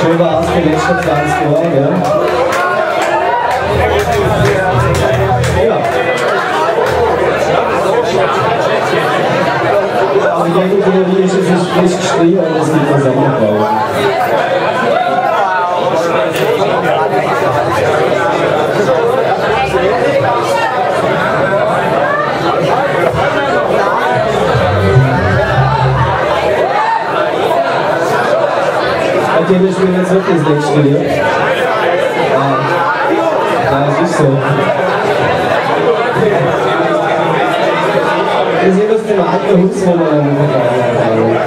Schön war es die letzten 20 Jahre, gell? Ja. Aber ich irgendwie ist es fest geschrieben, aber es gibt was anderes. queria experimentar ah, o presidente, entendeu? Ah, tá, som. Inclusive, eu fui lá, eu não sou,